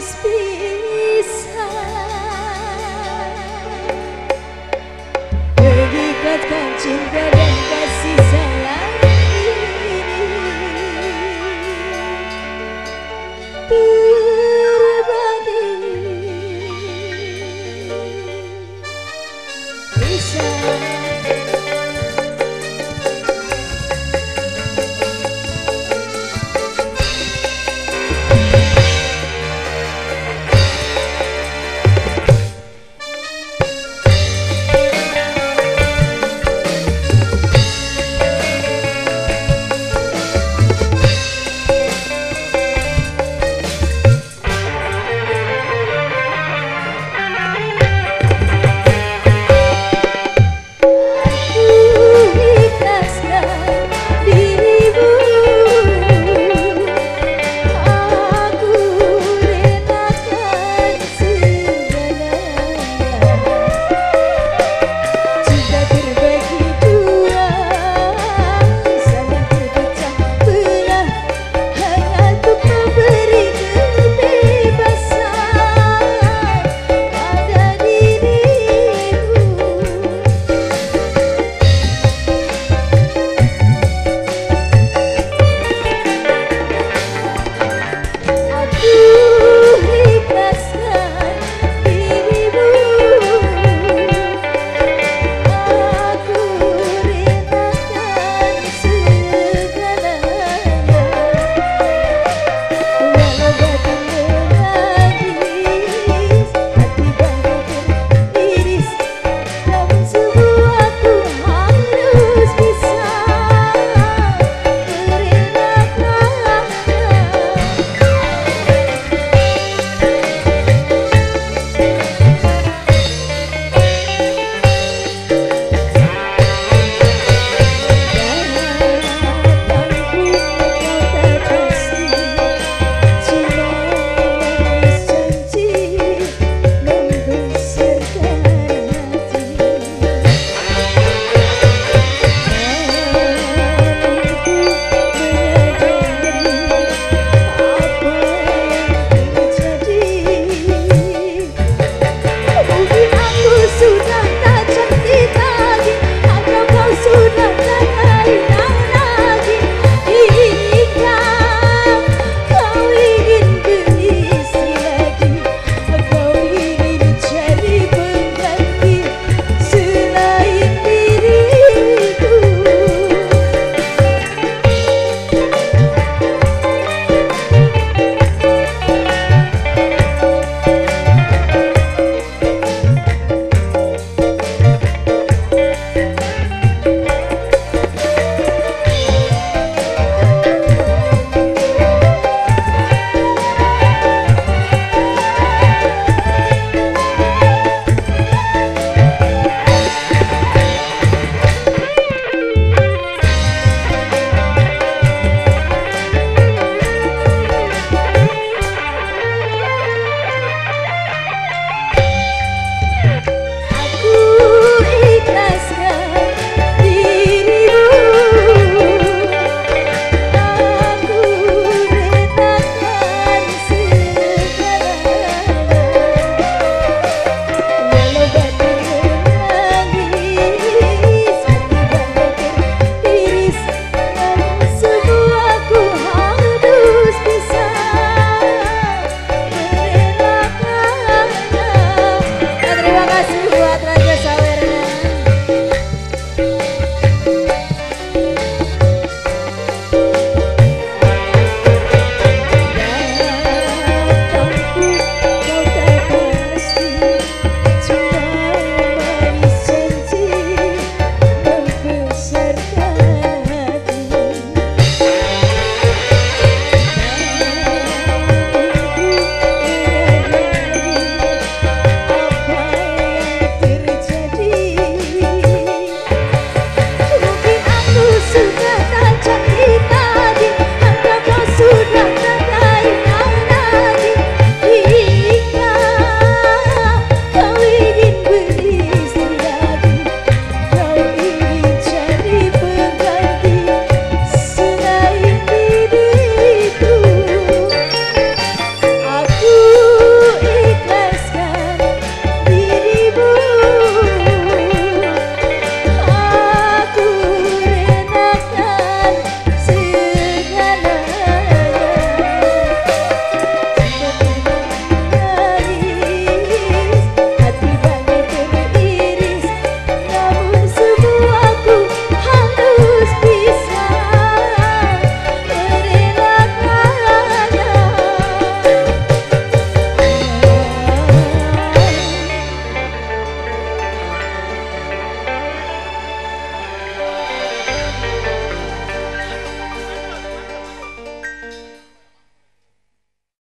speak